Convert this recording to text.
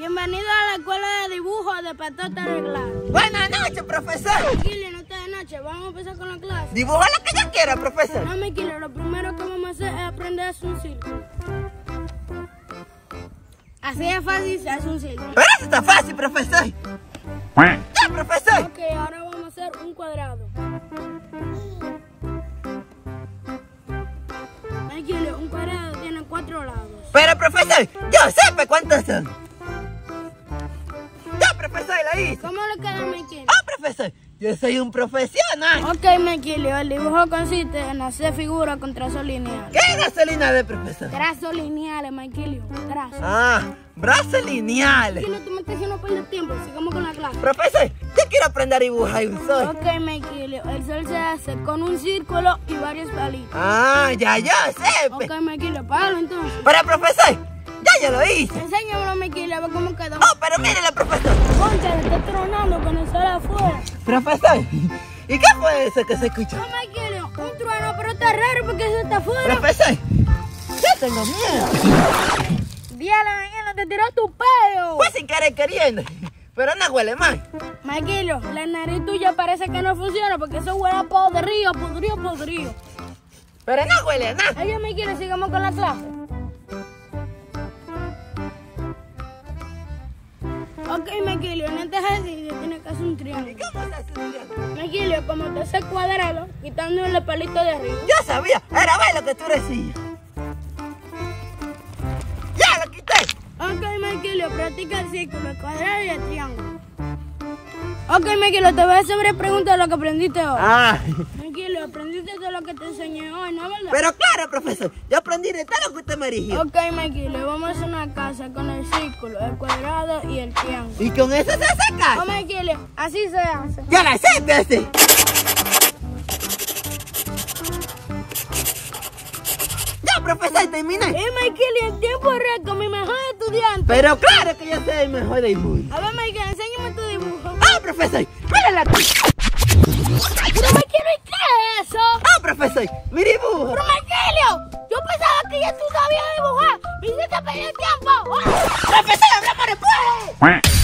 Bienvenido a la escuela de dibujo de Patata Arreglada. Buenas noches, profesor. Kili, no está de noche. Vamos a empezar con la clase. Dibujo lo que yo quiera, profesor. No, Kili, lo primero que vamos a hacer es aprender a hacer un círculo. Así es fácil, se hace un círculo. Pero eso está fácil, profesor. Ya, profesor. Ok, ahora vamos a hacer un cuadrado. Mi Kili, un cuadrado tiene cuatro lados. Pero, profesor, yo sé cuántos son. Ya. ¿Cómo le queda a mi Kili? Ah, profesor, yo soy un profesional. Ok, Mequilio, el dibujo consiste en hacer figuras con trazo lineal. ¿Qué gasolina de profesor? Trazo lineal, Mequilio, trazo. Ah, brazos lineales. Mequilio, tú me estás haciendo perder tiempo, sigamos con la clase. Profesor, yo quiero aprender a dibujar un sol. Ok, Mequilio, el sol se hace con un círculo y varios palitos. Ah, ya, yo sé. pe- Ok, Mequilio, páralo entonces. Pero, profesor, ya yo lo hice. Enséñamelo, Mequilio, a ver cómo quedó. Oh, pero mírele, profesor. Concha, le está tronando con el sol afuera. Profesor, ¿y qué fue eso que se escuchó? No, Mequilio, un trueno, pero está raro porque eso está afuera. Profesor, yo tengo miedo. Día la mañana te tiró tu pelo. Fue sin querer queriendo, pero no huele mal. Maquillo, la nariz tuya parece que no funciona porque eso huele a podrido, podrido, podrido. Pero no huele nada. Oye, Maquillo, sigamos con la clase. Ok, Maquillo, en este ejercicio tienes que hacer un triángulo. ¿Cómo se hace un diablo? Maquillo, como te hace cuadrado, quitándole el palito de arriba. Yo sabía, era ver lo que tú decías. Ya lo quité. Ok, Maquillo, practica el círculo, el cuadrado y el triángulo. Ok, Maquillo, te voy a hacer varias preguntas de lo que aprendiste hoy. Ah, Maquillo, aprendiste de lo que te enseñé hoy, ¿no verdad? pero claro, profesor, yo aprendí de todo lo que usted me dijo. Ok, Maquillo, vamos a hacer una casa con el círculo, el cuadrado y el triángulo. Y con eso se hace Oh, casa. Maquillo, así se hace. Yo la sé, pese. Ya, profesor, terminé. Eh, Maquillo, en tiempo récord, mi mejor estudiante. Pero claro que yo soy el mejor del mundo. A ver, Maquillo, enséñame tu dibujo. Ah, profesor, aquí. Pero, Profesor, mi dibujo. Yo pensaba que ya tú sabías dibujar. Me hiciste perder tiempo. ¡Ah! Profesor, hablamos después.